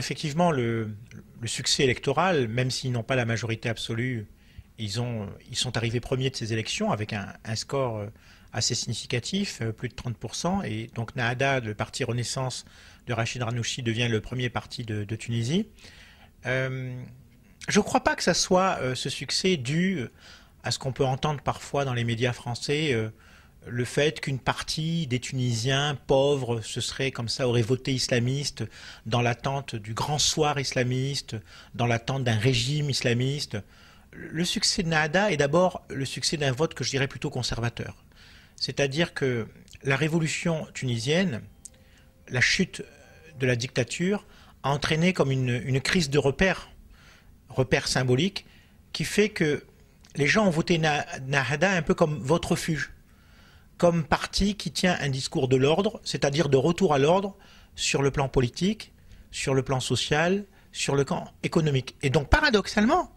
effectivement, le, succès électoral, même s'ils n'ont pas la majorité absolue, ils, ont, ils sont arrivés premiers de ces élections avec un, score euh, assez significatif, euh, plus de 30%. Et donc Nahada, le parti Renaissance de Rachid Ranouchi, devient le premier parti de, Tunisie. Euh, je ne crois pas que ça soit ce succès dû à ce qu'on peut entendre parfois dans les médias français le fait qu'une partie des Tunisiens pauvres ce serait comme ça aurait voté islamiste dans l'attente du grand soir islamiste, dans l'attente d'un régime islamiste. Le succès de Nahda est d'abord le succès d'un vote que je dirais plutôt conservateur. C'est-à-dire que la révolution tunisienne, la chute de la dictature, a entraîné comme une, crise de repères, repères symboliques, qui fait que les gens ont voté Nahda un peu comme votre refuge comme parti qui tient un discours de l'ordre, c'est-à-dire de retour à l'ordre sur le plan politique, sur le plan social, sur le plan économique. Et donc paradoxalement,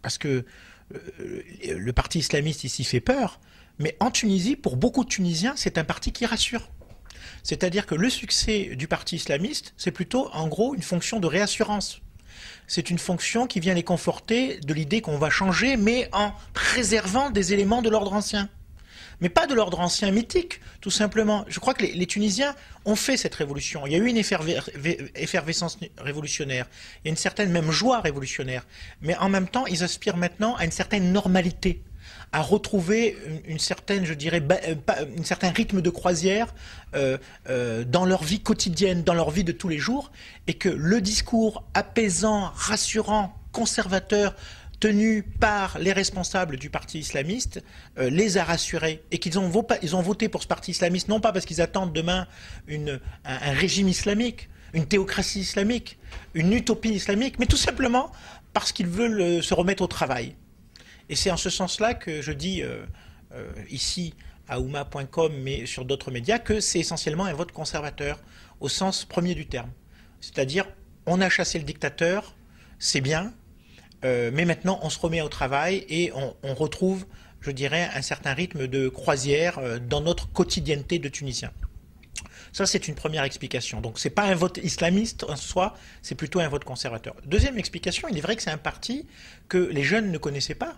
parce que euh, le parti islamiste ici fait peur, mais en Tunisie, pour beaucoup de Tunisiens, c'est un parti qui rassure. C'est-à-dire que le succès du parti islamiste, c'est plutôt en gros une fonction de réassurance. C'est une fonction qui vient les conforter de l'idée qu'on va changer, mais en préservant des éléments de l'ordre ancien mais pas de l'ordre ancien mythique, tout simplement. Je crois que les, Tunisiens ont fait cette révolution. Il y a eu une effervescence révolutionnaire, il y a une certaine même joie révolutionnaire, mais en même temps, ils aspirent maintenant à une certaine normalité à retrouver une, certaine, je dirais, euh, un certain rythme de croisière euh, euh, dans leur vie quotidienne, dans leur vie de tous les jours, et que le discours apaisant, rassurant, conservateur tenu par les responsables du parti islamiste, euh, les a rassurés et qu'ils ont, ont voté pour ce parti islamiste, non pas parce qu'ils attendent demain un, régime islamique, une théocratie islamique, une utopie islamique, mais tout simplement parce qu'ils veulent euh, se remettre au travail. Et c'est en ce sens-là que je dis euh, ici à ouma.com, mais sur d'autres médias, que c'est essentiellement un vote conservateur, au sens premier du terme. C'est-à-dire, on a chassé le dictateur, c'est bien, euh, mais maintenant, on se remet au travail et on, retrouve, je dirais, un certain rythme de croisière euh, dans notre quotidienneté de Tunisiens. Ça, c'est une première explication. Donc, ce n'est pas un vote islamiste en soi, c'est plutôt un vote conservateur. Deuxième explication, il est vrai que c'est un parti que les jeunes ne connaissaient pas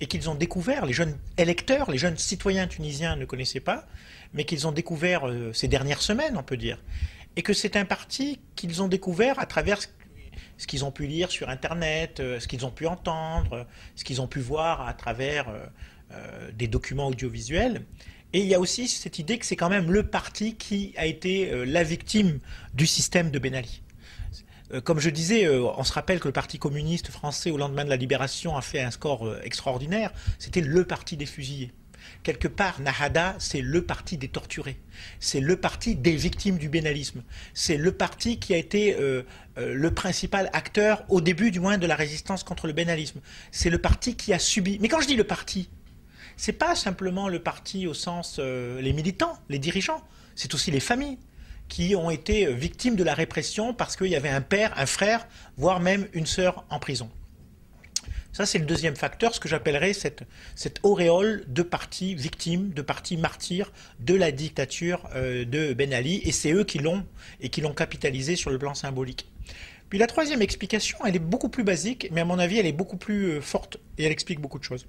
et qu'ils ont découvert, les jeunes électeurs, les jeunes citoyens tunisiens ne connaissaient pas, mais qu'ils ont découvert euh, ces dernières semaines, on peut dire. Et que c'est un parti qu'ils ont découvert à travers ce qu'ils ont pu lire sur Internet, euh, ce qu'ils ont pu entendre, ce qu'ils ont pu voir à travers euh, euh, des documents audiovisuels. Et il y a aussi cette idée que c'est quand même le parti qui a été la victime du système de Ben Ali. Comme je disais, on se rappelle que le Parti communiste français, au lendemain de la libération, a fait un score extraordinaire. C'était le parti des fusillés quelque part, Nahada, c'est le parti des torturés. C'est le parti des victimes du bénalisme. C'est le parti qui a été euh, euh, le principal acteur, au début du moins, de la résistance contre le bénalisme. C'est le parti qui a subi. Mais quand je dis le parti, c'est pas simplement le parti au sens euh, les militants, les dirigeants. C'est aussi les familles qui ont été victimes de la répression parce qu'il y avait un père, un frère, voire même une sœur en prison. Ça, c'est le deuxième facteur, ce que j'appellerais cette, auréole de partis victimes, de partis martyrs de la dictature euh, de Ben Ali, et c'est eux qui l'ont et qui l'ont capitalisé sur le plan symbolique. Puis la troisième explication, elle est beaucoup plus basique, mais à mon avis, elle est beaucoup plus euh, forte et elle explique beaucoup de choses.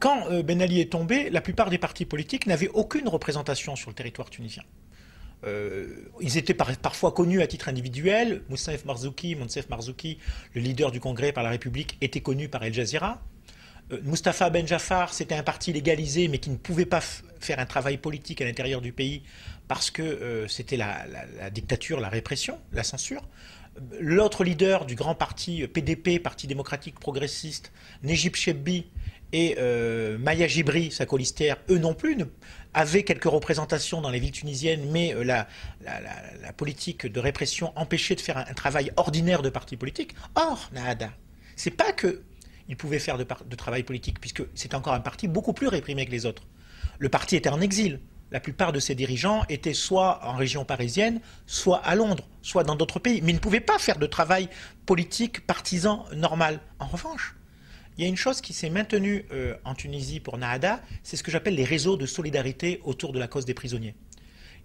Quand euh, Ben Ali est tombé, la plupart des partis politiques n'avaient aucune représentation sur le territoire tunisien. Euh, ils étaient parfois connus à titre individuel. Moussef Marzouki, Monsef Marzouki, le leader du Congrès par la République, était connu par El Jazeera. Euh, Mustafa Ben Jafar, c'était un parti légalisé, mais qui ne pouvait pas faire un travail politique à l'intérieur du pays parce que euh, c'était la, dictature, la répression, la censure. L'autre leader du grand parti PDP, Parti démocratique progressiste, Nejib Chebbi, et Maya Gibri, sa colistière, eux non plus, avait quelques représentations dans les villes tunisiennes, mais euh, la, politique de répression empêchait de faire un, travail ordinaire de parti politique. Or, Nahada, c'est pas que il pouvait faire de, de travail politique, puisque c'est encore un parti beaucoup plus réprimé que les autres. Le parti était en exil. La plupart de ses dirigeants étaient soit en région parisienne, soit à Londres, soit dans d'autres pays, mais ils ne pouvaient pas faire de travail politique partisan normal. En revanche, il y a une chose qui s'est maintenue euh, en Tunisie pour Nahada, c'est ce que j'appelle les réseaux de solidarité autour de la cause des prisonniers.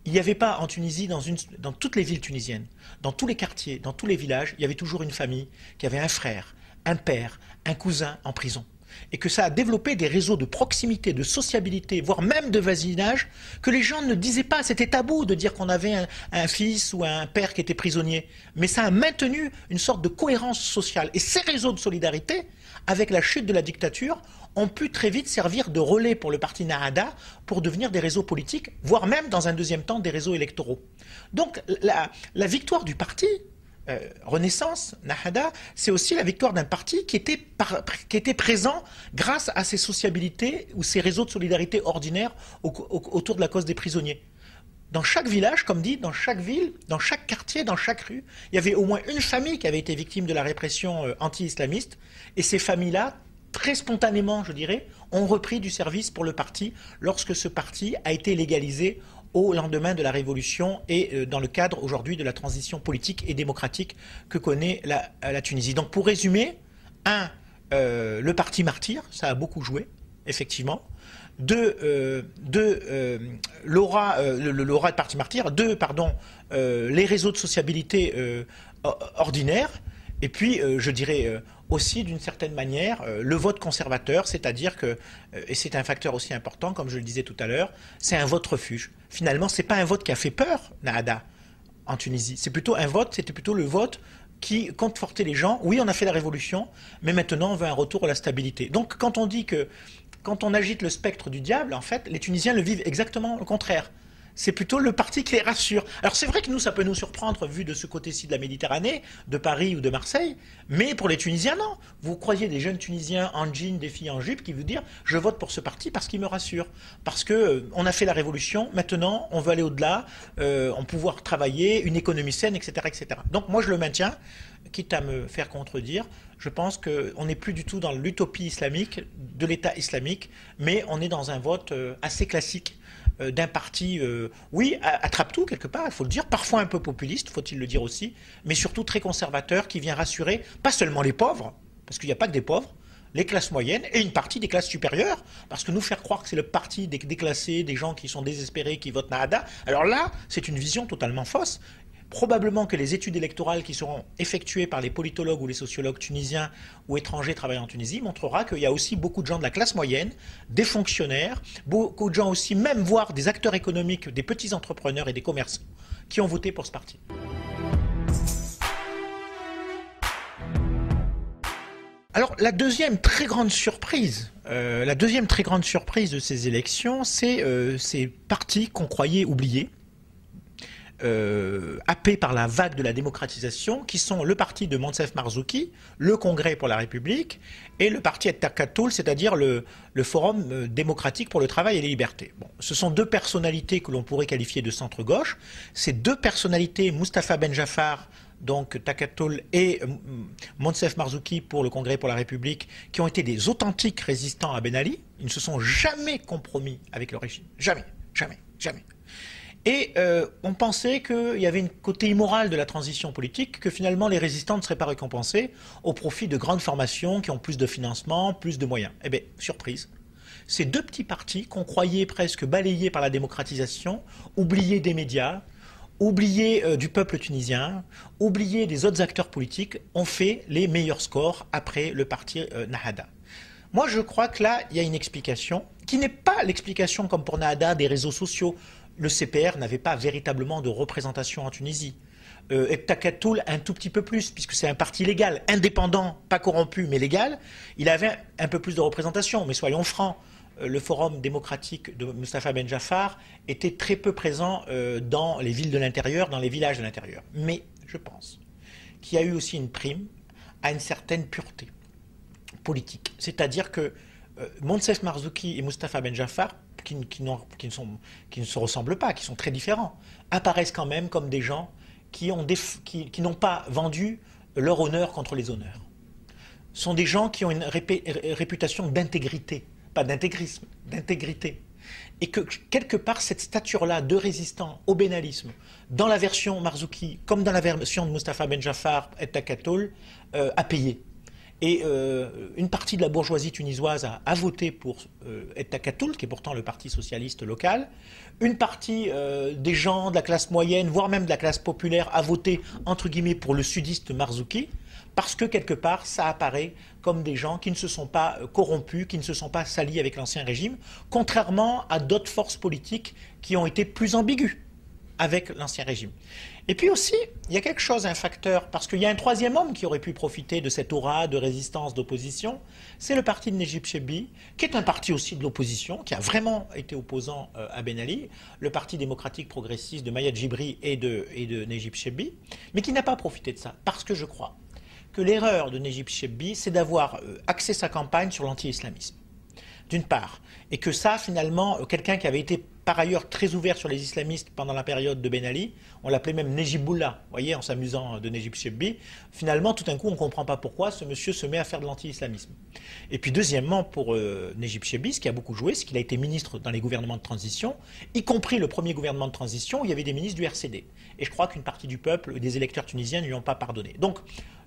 il n'y avait pas en Tunisie, dans, toutes les villes tunisiennes, dans tous les quartiers, dans tous les villages, il y avait toujours une famille qui avait un frère, un père, un cousin en prison et que ça a développé des réseaux de proximité, de sociabilité, voire même de voisinage, que les gens ne disaient pas. C'était tabou de dire qu'on avait un, fils ou un père qui était prisonnier. Mais ça a maintenu une sorte de cohérence sociale. Et ces réseaux de solidarité, avec la chute de la dictature, ont pu très vite servir de relais pour le parti Nahada pour devenir des réseaux politiques, voire même dans un deuxième temps des réseaux électoraux. Donc la victoire du parti, euh, Renaissance, Nahada, c'est aussi la victoire d'un parti qui était, qui était présent grâce à ses sociabilités ou ses réseaux de solidarité ordinaires autour de la cause des prisonniers. Dans chaque village, comme dit, dans chaque ville, dans chaque quartier, dans chaque rue, il y avait au moins une famille qui avait été victime de la répression euh, anti-islamiste, et ces familles-là, très spontanément, je dirais, ont repris du service pour le parti lorsque ce parti a été légalisé au lendemain de la Révolution et euh, dans le cadre aujourd'hui de la transition politique et démocratique que connaît la, la Tunisie. Donc pour résumer, un, euh, le parti martyr, ça a beaucoup joué, effectivement. Deux, euh, l'aura, le, l'aura de parti martyr. Pardon, les réseaux de sociabilité ordinaires. Et puis, je dirais aussi d'une certaine manière euh, le vote conservateur, c'est-à-dire que, euh, et c'est un facteur aussi important, comme je le disais tout à l'heure, c'est un vote refuge. Finalement, ce n'est pas un vote qui a fait peur, Nahada, en Tunisie. C'est plutôt un vote, c'était plutôt le vote qui confortait les gens. Oui, on a fait la révolution, mais maintenant on veut un retour à la stabilité. Donc quand on dit que, quand on agite le spectre du diable, en fait, les Tunisiens le vivent exactement au contraire c'est plutôt le parti qui les rassure. Alors c'est vrai que nous, ça peut nous surprendre vu de ce côté-ci de la Méditerranée, de Paris ou de Marseille, mais pour les Tunisiens, non. Vous croyez des jeunes Tunisiens en jean, des filles en jupe qui vous dire je vote pour ce parti parce qu'il me rassure, parce que euh, on a fait la révolution, maintenant on veut aller au-delà, euh, on pouvoir travailler, une économie saine, etc., etc. Donc moi je le maintiens, quitte à me faire contredire. Je pense qu'on n'est plus du tout dans l'utopie islamique de l'État islamique, mais on est dans un vote euh, assez classique euh, d'un parti, euh, oui, attrape tout quelque part, il faut le dire, parfois un peu populiste, faut-il le dire aussi, mais surtout très conservateur, qui vient rassurer pas seulement les pauvres, parce qu'il n'y a pas que des pauvres, les classes moyennes et une partie des classes supérieures, parce que nous faire croire que c'est le parti des déclassés, des gens qui sont désespérés, qui votent Nahada, alors là, c'est une vision totalement fausse. Probablement que les études électorales qui seront effectuées par les politologues ou les sociologues tunisiens ou étrangers travaillant en Tunisie montrera qu'il y a aussi beaucoup de gens de la classe moyenne, des fonctionnaires, beaucoup de gens aussi, même voire des acteurs économiques, des petits entrepreneurs et des commerçants qui ont voté pour ce parti. Alors la deuxième très grande surprise, euh, la deuxième très grande surprise de ces élections, c'est euh, ces partis qu'on croyait oubliés, euh, happés par la vague de la démocratisation, qui sont le parti de Monsef Marzouki, le Congrès pour la République, et le parti Ettakatoul, c'est-à-dire le, Forum euh, démocratique pour le travail et les libertés. Bon, ce sont deux personnalités que l'on pourrait qualifier de centre-gauche. Ces deux personnalités, Mustafa Ben Jafar, donc Takatoul et euh, Monsef Marzouki pour le Congrès pour la République, qui ont été des authentiques résistants à Ben Ali, ils ne se sont jamais compromis avec le régime. Jamais, jamais, jamais. Et euh, on pensait qu'il y avait un côté immoral de la transition politique, que finalement les résistants ne seraient pas récompensés au profit de grandes formations qui ont plus de financement, plus de moyens. Eh bien, surprise. Ces deux petits partis qu'on croyait presque balayés par la démocratisation, oubliés des médias, oubliés euh, du peuple tunisien, oubliés des autres acteurs politiques, ont fait les meilleurs scores après le parti euh, Nahada. Moi, je crois que là, il y a une explication qui n'est pas l'explication comme pour Nahada des réseaux sociaux le CPR n'avait pas véritablement de représentation en Tunisie. Euh, Takatoul, un tout petit peu plus, puisque c'est un parti légal, indépendant, pas corrompu, mais légal. Il avait un peu plus de représentation, mais soyons francs, euh, le forum démocratique de Mustafa Ben Jafar était très peu présent euh, dans les villes de l'intérieur, dans les villages de l'intérieur. Mais je pense qu'il y a eu aussi une prime à une certaine pureté politique. C'est-à-dire que euh, Monsef Marzouki et Mustafa Ben Jafar qui, ne se ressemblent pas, qui sont très différents, apparaissent quand même comme des gens qui n'ont pas vendu leur honneur contre les honneurs. Ce sont des gens qui ont une réputation d'intégrité, pas d'intégrisme, d'intégrité. Et que quelque part, cette stature-là de résistant au bénalisme, dans la version Marzouki, comme dans la version de Mustafa Ben Jafar et Takatoul, euh, a payé. Et euh, une partie de la bourgeoisie tunisoise a, voté pour euh, qui est pourtant le parti socialiste local. Une partie euh, des gens de la classe moyenne, voire même de la classe populaire, a voté, entre guillemets, pour le sudiste Marzouki, parce que quelque part, ça apparaît comme des gens qui ne se sont pas euh, corrompus, qui ne se sont pas salis avec l'ancien régime, contrairement à d'autres forces politiques qui ont été plus ambiguës avec l'ancien régime. Et puis aussi, il y a quelque chose, un facteur, parce qu'il y a un troisième homme qui aurait pu profiter de cette aura de résistance, d'opposition, c'est le parti de Nejib Chebi, qui est un parti aussi de l'opposition, qui a vraiment été opposant euh, à Ben Ali, le parti démocratique progressiste de Mayad Jibri et de, et de mais qui n'a pas profité de ça, parce que je crois que l'erreur de Nejib Chebi, c'est d'avoir euh, axé sa campagne sur l'anti-islamisme d'une part, et que ça, finalement, euh, quelqu'un qui avait été par ailleurs très ouvert sur les islamistes pendant la période de Ben Ali, on l'appelait même Nejiboullah, vous voyez, en s'amusant de Nejib Chebbi, finalement, tout d'un coup, on ne comprend pas pourquoi ce monsieur se met à faire de l'anti-islamisme. Et puis, deuxièmement, pour euh, Nejib ce qui a beaucoup joué, c'est qu'il a été ministre dans les gouvernements de transition, y compris le premier gouvernement de transition où il y avait des ministres du RCD. Et je crois qu'une partie du peuple, des électeurs tunisiens, ne lui ont pas pardonné. Donc,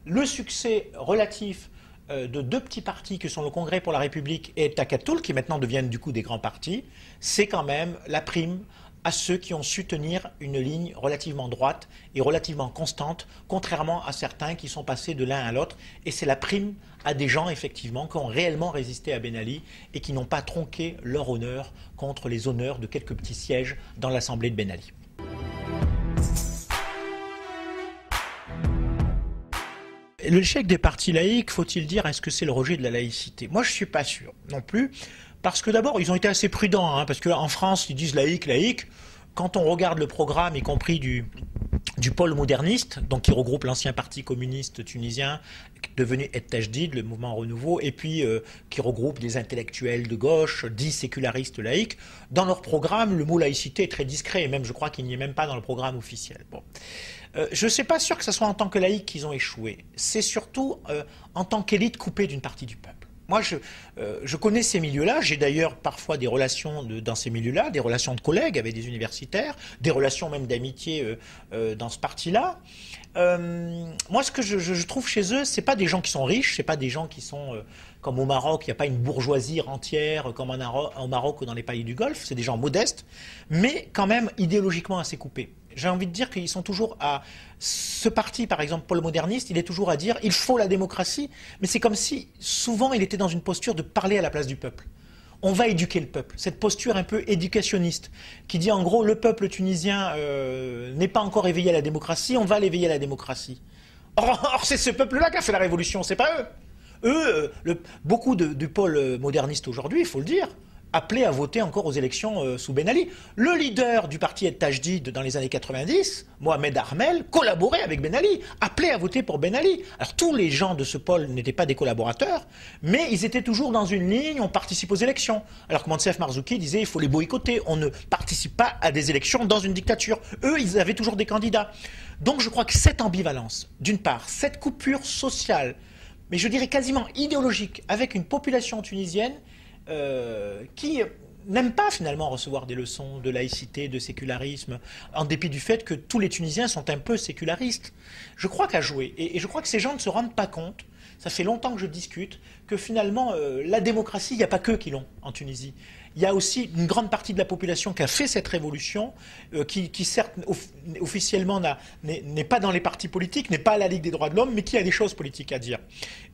le succès relatif euh, de deux petits partis que sont le Congrès pour la République et Takatoul, qui maintenant deviennent du coup des grands partis, c'est quand même la prime à ceux qui ont su tenir une ligne relativement droite et relativement constante, contrairement à certains qui sont passés de l'un à l'autre. Et c'est la prime à des gens, effectivement, qui ont réellement résisté à Ben Ali et qui n'ont pas tronqué leur honneur contre les honneurs de quelques petits sièges dans l'Assemblée de Ben Ali. Chèque des partis laïcs, faut-il dire, est-ce que c'est le rejet de la laïcité? Moi, je ne suis pas sûr non plus, parce que d'abord, ils ont été assez prudents, hein, parce qu'en France, ils disent laïque, laïque. Quand on regarde le programme, y compris du, du pôle moderniste, donc qui regroupe l'ancien parti communiste tunisien, devenu Et le mouvement renouveau, et puis euh, qui regroupe des intellectuels de gauche, dits sécularistes laïcs. Dans leur programme, le mot laïcité est très discret, et même je crois qu'il n'y est même pas dans le programme officiel. Bon. Euh, je ne suis pas sûr que ce soit en tant que laïcs qu'ils ont échoué. C'est surtout euh, en tant qu'élite coupée d'une partie du peuple. Moi, je, euh, connais ces milieux-là. J'ai d'ailleurs parfois des relations dans ces milieux-là, des relations de collègues avec des universitaires, des relations même d'amitié dans ce parti-là. moi, ce que je, trouve chez eux, c'est pas des gens qui sont riches, c'est pas des gens qui sont comme au Maroc, il n'y a pas une bourgeoisie entière comme au Maroc ou dans les pays du Golfe. C'est des gens modestes, mais quand même idéologiquement assez coupés j'ai envie de dire qu'ils sont toujours à ce parti, par exemple, Paul Moderniste, il est toujours à dire il faut la démocratie, mais c'est comme si souvent il était dans une posture de parler à la place du peuple. On va éduquer le peuple. Cette posture un peu éducationniste qui dit en gros le peuple tunisien euh, n'est pas encore éveillé à la démocratie, on va l'éveiller à la démocratie. Or, c'est ce peuple-là qui a fait la révolution, c'est pas eux. Eux, euh, beaucoup du pôle moderniste aujourd'hui, il faut le dire, appelé à voter encore aux élections euh, sous Ben Ali. Le leader du parti El Tajdid dans les années 90, Mohamed Armel, collaborait avec Ben Ali, appelé à voter pour Ben Ali. Alors tous les gens de ce pôle n'étaient pas des collaborateurs, mais ils étaient toujours dans une ligne, on participe aux élections. Alors que Monsef Marzouki disait il faut les boycotter, on ne participe pas à des élections dans une dictature. Eux, ils avaient toujours des candidats. Donc je crois que cette ambivalence, d'une part, cette coupure sociale, mais je dirais quasiment idéologique, avec une population tunisienne euh, qui n'aiment pas finalement recevoir des leçons de laïcité, de sécularisme, en dépit du fait que tous les Tunisiens sont un peu sécularistes. Je crois qu'à jouer, et, je crois que ces gens ne se rendent pas compte, ça fait longtemps que je discute, que finalement euh, la démocratie, il n'y a pas que qui l'ont en Tunisie il y a aussi une grande partie de la population qui a fait cette révolution, euh, qui, certes officiellement n'est pas dans les partis politiques, n'est pas à la Ligue des droits de l'homme, mais qui a des choses politiques à dire.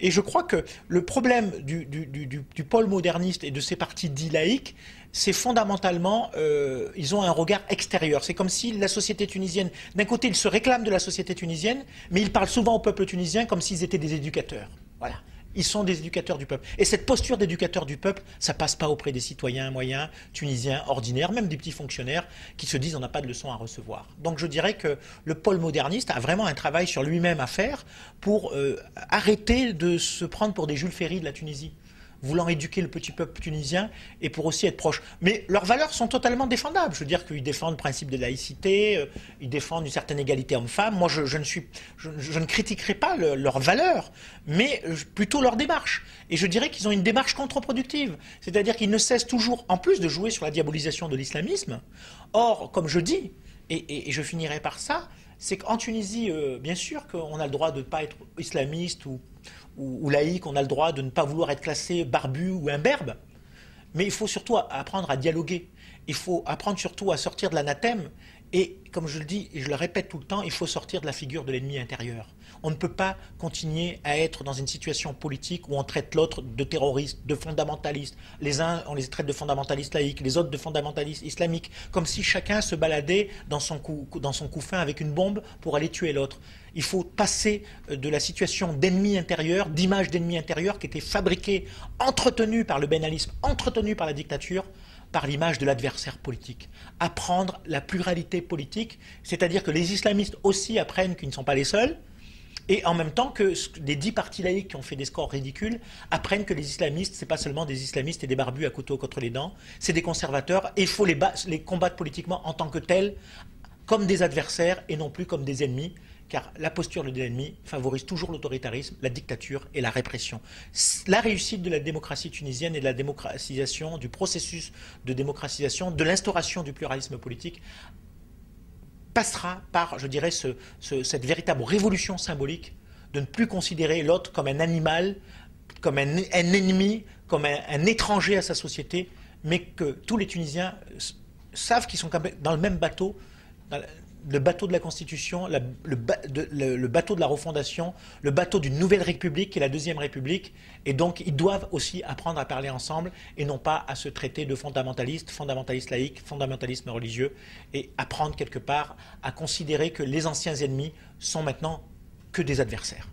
Et je crois que le problème du, pôle moderniste et de ces partis dits laïcs, c'est fondamentalement, euh, ils ont un regard extérieur. C'est comme si la société tunisienne, d'un côté, ils se réclament de la société tunisienne, mais ils parlent souvent au peuple tunisien comme s'ils étaient des éducateurs. Voilà. Ils sont des éducateurs du peuple. Et cette posture d'éducateur du peuple, ça passe pas auprès des citoyens moyens, tunisiens, ordinaires, même des petits fonctionnaires qui se disent on n'a pas de leçons à recevoir. Donc je dirais que le pôle moderniste a vraiment un travail sur lui-même à faire pour euh, arrêter de se prendre pour des Jules Ferry de la Tunisie voulant éduquer le petit peuple tunisien et pour aussi être proche. Mais leurs valeurs sont totalement défendables. Je veux dire qu'ils défendent le principe de laïcité, euh, ils défendent une certaine égalité homme-femme. Moi, je, ne suis, je, ne critiquerai pas leurs valeurs, mais euh, plutôt leur démarche. Et je dirais qu'ils ont une démarche contre-productive. C'est-à-dire qu'ils ne cessent toujours, en plus de jouer sur la diabolisation de l'islamisme, or, comme je dis, et, je finirai par ça, c'est qu'en Tunisie, euh, bien sûr qu'on a le droit de ne pas être islamiste ou ou, laïque, on a le droit de ne pas vouloir être classé barbu ou imberbe. Mais il faut surtout apprendre à dialoguer. Il faut apprendre surtout à sortir de l'anathème. Et comme je le dis et je le répète tout le temps, il faut sortir de la figure de l'ennemi intérieur. On ne peut pas continuer à être dans une situation politique où on traite l'autre de terroriste, de fondamentaliste. Les uns, on les traite de fondamentalistes laïcs, les autres de fondamentalistes islamiques, comme si chacun se baladait dans son, dans son couffin avec une bombe pour aller tuer l'autre. Il faut passer euh, de la situation d'ennemi intérieur, d'image d'ennemi intérieur qui était fabriquée, entretenue par le bénalisme, entretenue par la dictature, par l'image de l'adversaire politique. Apprendre la pluralité politique, c'est-à-dire que les islamistes aussi apprennent qu'ils ne sont pas les seuls, et en même temps que les dix partis laïcs qui ont fait des scores ridicules apprennent que les islamistes, ce n'est pas seulement des islamistes et des barbus à couteau contre les dents, c'est des conservateurs, et il faut les, les combattre politiquement en tant que tels, comme des adversaires et non plus comme des ennemis car la posture de l'ennemi favorise toujours l'autoritarisme, la dictature et la répression. La réussite de la démocratie tunisienne et de la démocratisation, du processus de démocratisation, de l'instauration du pluralisme politique passera par, je dirais, cette véritable révolution symbolique de ne plus considérer l'autre comme un animal, comme un, ennemi, comme un, étranger à sa société, mais que tous les Tunisiens savent qu'ils sont dans le même bateau, le bateau de la Constitution, le, bateau de la refondation, le bateau d'une nouvelle République qui est la Deuxième République. Et donc, ils doivent aussi apprendre à parler ensemble et non pas à se traiter de fondamentalistes, fondamentalistes laïcs, fondamentalisme religieux, et apprendre quelque part à considérer que les anciens ennemis sont maintenant que des adversaires.